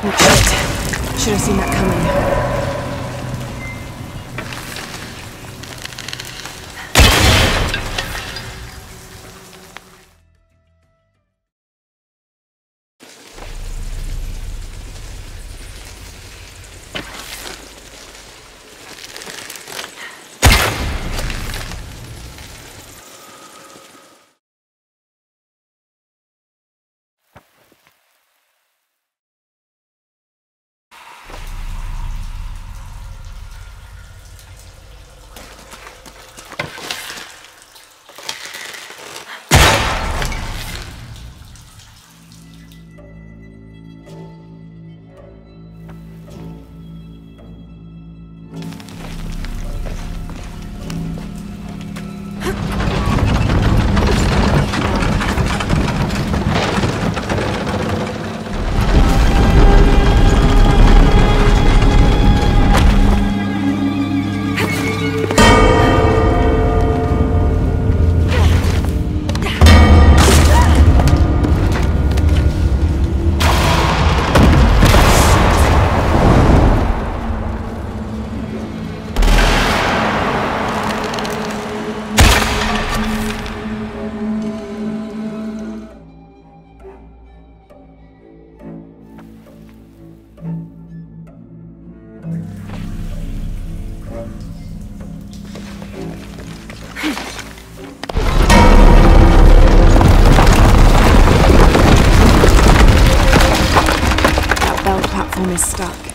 Should have seen that coming. Platform is stuck.